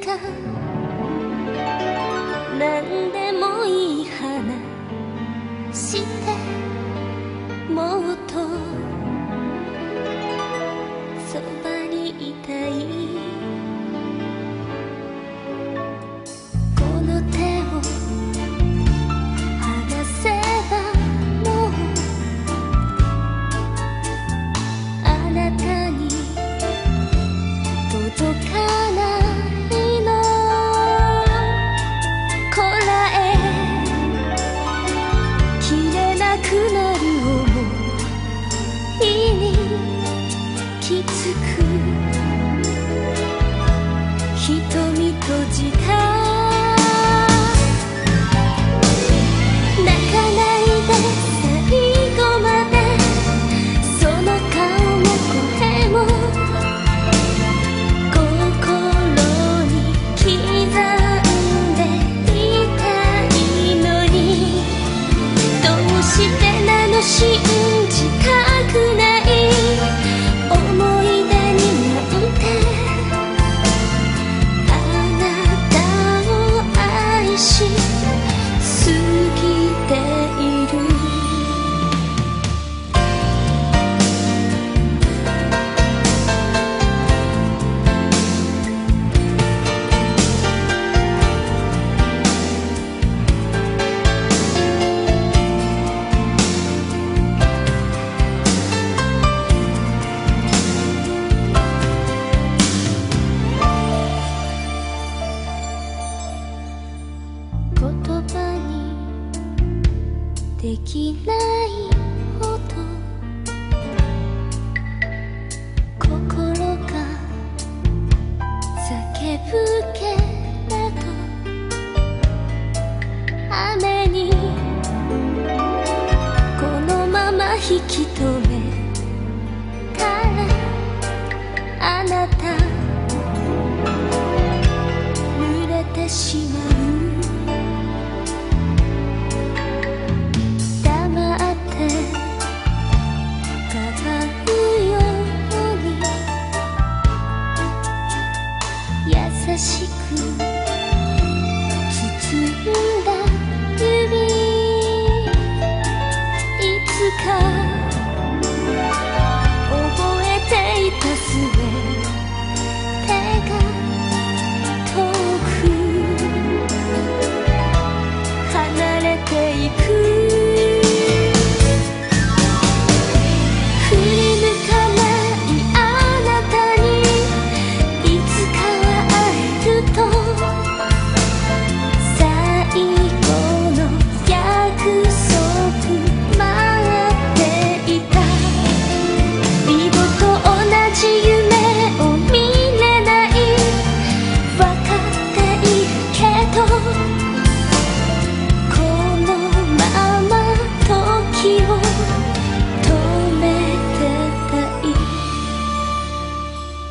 か。何でもいい話してもっとくなるいにきつくできないほど心が叫ぶけれど雨にこのまま引き止め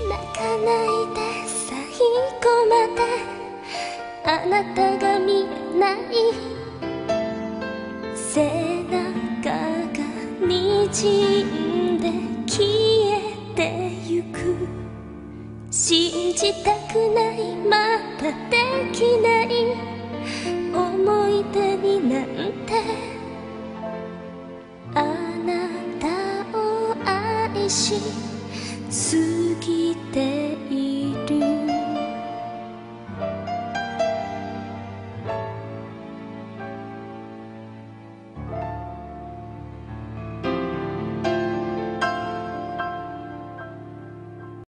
泣かないで最後まであなたが見えない背中が滲んで消えてゆく。信じたくないまだできない思い出になんてあなたを愛し過ぎてい